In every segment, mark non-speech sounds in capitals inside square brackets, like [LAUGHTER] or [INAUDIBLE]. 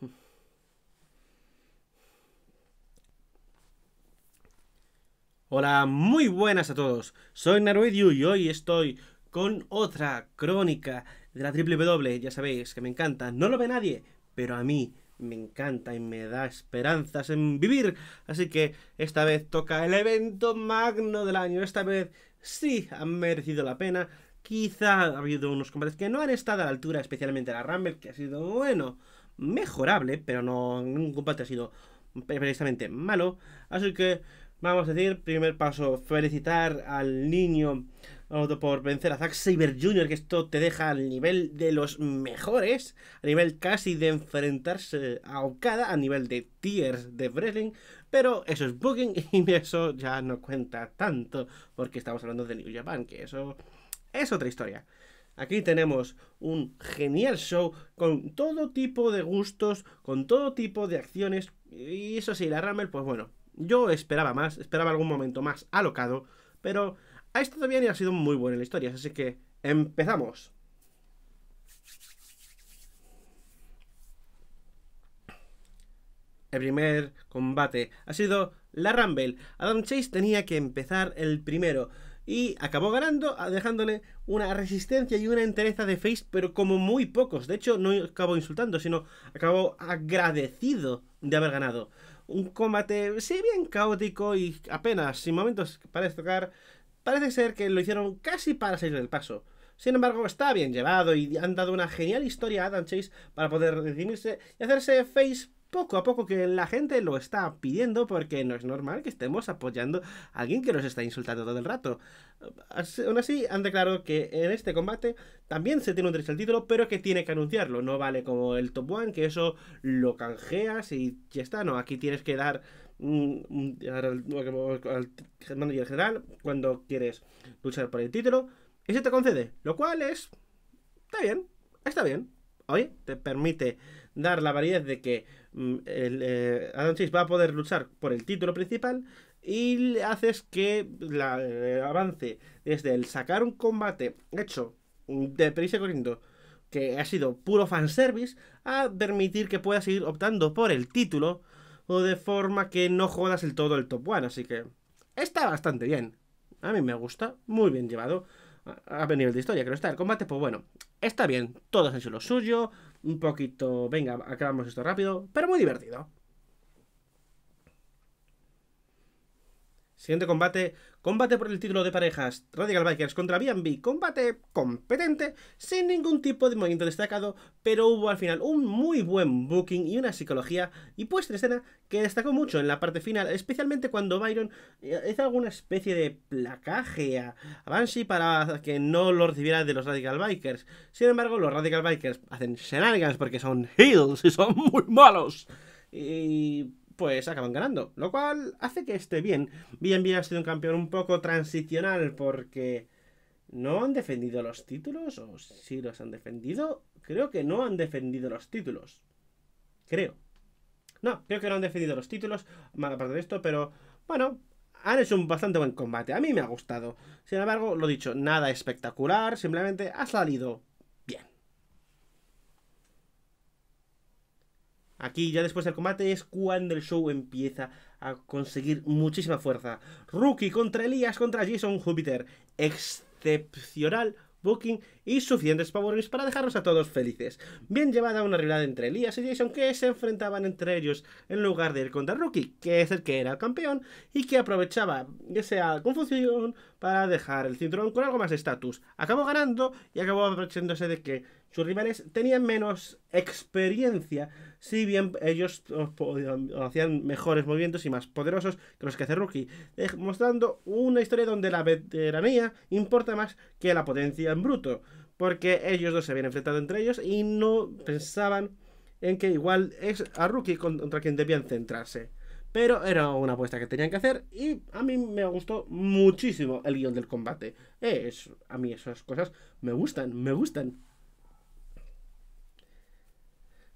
[LAUGHS] Hola, muy buenas a todos. Soy Naruedio y hoy estoy con otra crónica de la WWE. Ya sabéis que me encanta. No lo ve nadie, pero a mí me encanta y me da esperanzas en vivir. Así que esta vez toca el evento magno del año. Esta vez sí han merecido la pena. Quizá ha habido unos combates que no han estado a la altura, especialmente la Rumble, que ha sido bueno, mejorable, pero no ningún combate ha sido precisamente malo. Así que Vamos a decir, primer paso, felicitar al niño por vencer a Zack Saber Jr., que esto te deja al nivel de los mejores, a nivel casi de enfrentarse a Okada, a nivel de tiers de wrestling, pero eso es booking [LAUGHS] y eso ya no cuenta tanto, porque estamos hablando de New Japan, que eso es otra historia. Aquí tenemos un genial show con todo tipo de gustos, con todo tipo de acciones, y eso sí, la Rumble, pues bueno, yo esperaba más, esperaba algún momento más alocado, pero ha estado bien y ha sido muy buena la historia, así que empezamos. El primer combate ha sido la Rumble. Adam Chase tenía que empezar el primero y acabó ganando, dejándole una resistencia y una entereza de face, pero como muy pocos. De hecho, no acabó insultando, sino acabó agradecido de haber ganado un combate, sí, bien caótico y apenas, sin momentos para destacar, parece ser que lo hicieron casi para salir del paso. Sin embargo, está bien llevado y han dado una genial historia a Adam Chase para poder redimirse y hacerse face poco a poco que la gente lo está pidiendo porque no es normal que estemos apoyando a alguien que nos está insultando todo el rato. Aún así, han declarado que en este combate también se tiene un derecho al título, pero que tiene que anunciarlo. No vale como el Top One, que eso lo canjeas y ya está. No, aquí tienes que dar al manager general cuando quieres luchar por el título y se te concede, lo cual es... Está bien, está bien. Oye, te permite dar la variedad de que mm, el, eh, Adam Chase va a poder luchar por el título principal y haces que la, eh, avance desde el sacar un combate hecho de prisa corriendo que ha sido puro fanservice a permitir que puedas seguir optando por el título o de forma que no jodas el todo el top one. Así que está bastante bien. A mí me gusta muy bien llevado a nivel de historia no está el combate pues bueno está bien todos han hecho lo suyo un poquito, venga, acabamos esto rápido, pero muy divertido. Siguiente combate, combate por el título de parejas Radical Bikers contra B&B, combate competente, sin ningún tipo de movimiento destacado, pero hubo al final un muy buen booking y una psicología y puesta en escena que destacó mucho en la parte final, especialmente cuando Byron eh, hizo alguna especie de placaje a Banshee para que no lo recibiera de los Radical Bikers. Sin embargo, los Radical Bikers hacen shenanigans porque son heels y son muy malos. Y pues acaban ganando. Lo cual hace que esté bien. Bien ha sido un campeón un poco transicional porque no han defendido los títulos. O si los han defendido. Creo que no han defendido los títulos. Creo. No, creo que no han defendido los títulos. Más aparte de esto, pero bueno, han hecho un bastante buen combate. A mí me ha gustado. Sin embargo, lo dicho, nada espectacular. Simplemente ha salido Aquí ya después del combate es cuando el show empieza a conseguir muchísima fuerza. Rookie contra Elías contra Jason Jupiter. Excepcional booking y suficientes power para dejarnos a todos felices. Bien llevada una rivalidad entre Elías y Jason que se enfrentaban entre ellos en lugar de ir contra Rookie, que es el que era el campeón y que aprovechaba esa confusión para dejar el cinturón con algo más de estatus. Acabó ganando y acabó aprovechándose de que sus rivales tenían menos experiencia, si bien ellos hacían mejores movimientos y más poderosos que los que hace Rookie, mostrando una historia donde la veteranía importa más que la potencia en bruto, porque ellos dos se habían enfrentado entre ellos y no pensaban en que igual es a Rookie contra quien debían centrarse. Pero era una apuesta que tenían que hacer y a mí me gustó muchísimo el guion del combate. Es, a mí esas cosas me gustan, me gustan.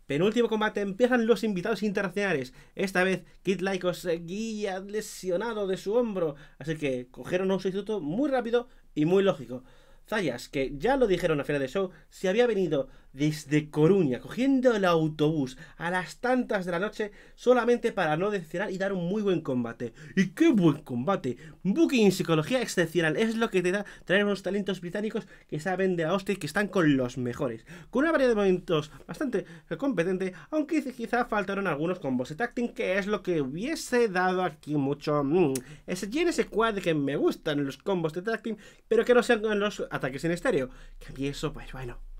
Penúltimo combate, empiezan los invitados internacionales. Esta vez Kid Lyko seguía lesionado de su hombro, así que cogieron un sustituto muy rápido y muy lógico. Zayas, que ya lo dijeron a Feria de Show, se había venido desde Coruña, cogiendo el autobús a las tantas de la noche solamente para no decepcionar y dar un muy buen combate. ¡Y qué buen combate! Booking psicología excepcional es lo que te da traer unos talentos británicos que saben de la hostia y que están con los mejores. Con una variedad de momentos bastante competente, aunque quizá faltaron algunos combos de tacting, que es lo que hubiese dado aquí mucho... Mmm, ese ese quad que me gustan los combos de tacting, pero que no sean los ataques en estéreo. Que eso, pues bueno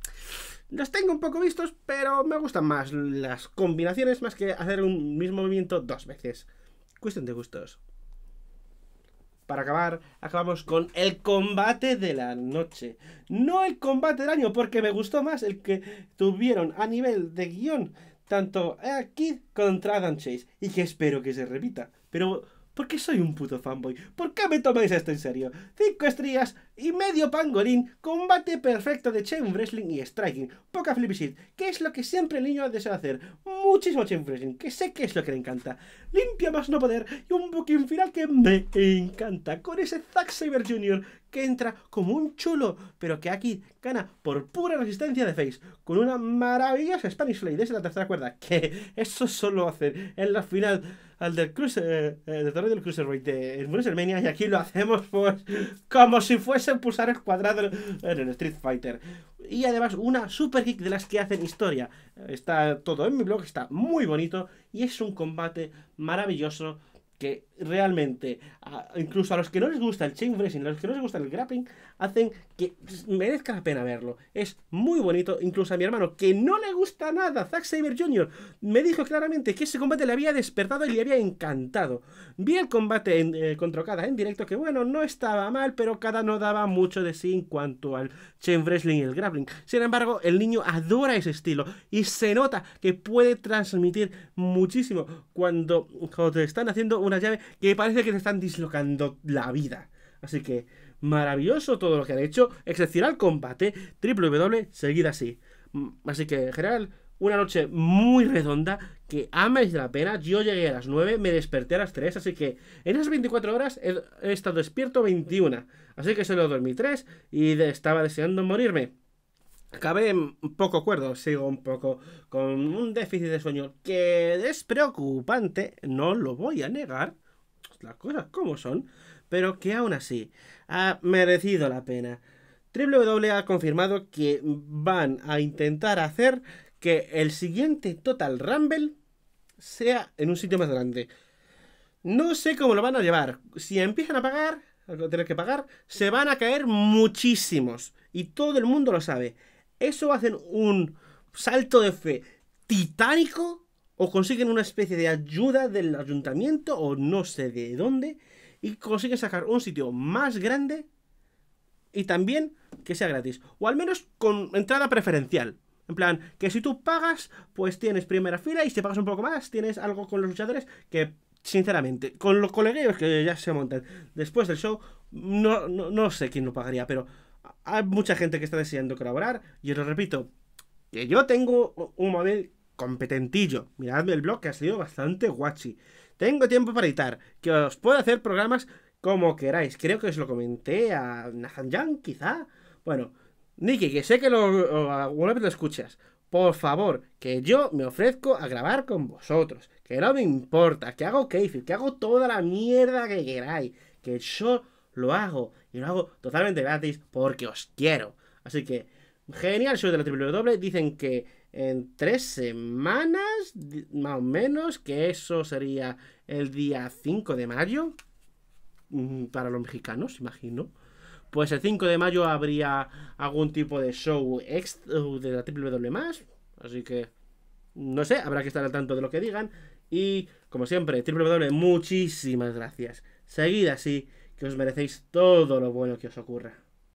los tengo un poco vistos, pero me gustan más las combinaciones más que hacer un mismo movimiento dos veces. Cuestión de gustos. Para acabar, acabamos con el combate de la noche. No el combate del año, porque me gustó más el que tuvieron a nivel de guion tanto Kid contra Adam Chase. Y que espero que se repita. Pero ¿Por qué soy un puto fanboy? ¿Por qué me tomáis esto en serio? Cinco estrellas y medio pangolín, combate perfecto de chain wrestling y striking, poca flip sheet, que es lo que siempre el niño desea hacer. Muchísimo chain wrestling, que sé que es lo que le encanta. Limpia más no poder y un booking final que me encanta, con ese Zack Saber Jr. que entra como un chulo, pero que aquí gana por pura resistencia de face, con una maravillosa Spanish Fly desde la tercera cuerda, que eso solo hace en la final al del cruiser, eh, eh del del Cruiserweight de WrestleMania y aquí lo hacemos pues como si fuese pulsar el cuadrado en el Street Fighter. Y además una super kick de las que hacen historia. Está todo en mi blog, está muy bonito y es un combate maravilloso que realmente, incluso a los que no les gusta el chain wrestling, a los que no les gusta el grappling, hacen que merezca la pena verlo. Es muy bonito, incluso a mi hermano, que no le gusta nada, Zack Saber Jr., me dijo claramente que ese combate le había despertado y le había encantado. Vi el combate eh, contra Okada en directo, que bueno, no estaba mal, pero cada no daba mucho de sí en cuanto al chain wrestling y el grappling. Sin embargo, el niño adora ese estilo y se nota que puede transmitir muchísimo cuando, cuando te están haciendo una que parece que te están dislocando la vida. Así que maravilloso todo lo que han hecho, excepcional combate, triple W, seguida así. Mm, así que en general, una noche muy redonda que amáis de la pena. Yo llegué a las 9, me desperté a las 3, así que en esas 24 horas he, estado despierto 21. Así que solo dormí 3 y estaba deseando morirme. Acabé un poco cuerdo, sigo un poco con un déficit de sueño que es preocupante, no lo voy a negar, las cosas como son, pero que aún así ha merecido la pena. WWE ha confirmado que van a intentar hacer que el siguiente Total Rumble sea en un sitio más grande. No sé cómo lo van a llevar. Si empiezan a pagar, a tener que pagar, se van a caer muchísimos. Y todo el mundo lo sabe. Eso hacen un salto de fe titánico o consiguen una especie de ayuda del ayuntamiento o no sé de dónde y consiguen sacar un sitio más grande y también que sea gratis. O al menos con entrada preferencial. En plan, que si tú pagas, pues tienes primera fila y si pagas un poco más, tienes algo con los luchadores que, sinceramente, con los colegueos que ya se montan después del show, no, no, sé quién lo pagaría, pero hay mucha gente que está deseando colaborar. Y os lo repito, que yo tengo un móvil competentillo. Miradme el blog que ha sido bastante guachi. Tengo tiempo para editar, que os puedo hacer programas como queráis. Creo que os lo comenté a Nathan Young, quizá. Bueno, Nicky, que sé que lo, lo, lo escuchas. Por favor, que yo me ofrezco a grabar con vosotros. Que no me importa, que hago keifi, que hago toda la mierda que queráis. Que yo lo hago. Y lo hago totalmente gratis porque os quiero. Así que, genial show de la WWE. Dicen que en tres semanas, más o menos, que eso sería el día 5 de mayo, mm, para los mexicanos, imagino. Pues el 5 de mayo habría algún tipo de show extra de la WWE más, así que no sé, habrá que estar al tanto de lo que digan. Y como siempre, WWE, muchísimas gracias. Seguid así, que os merecéis todo lo bueno que os ocurra.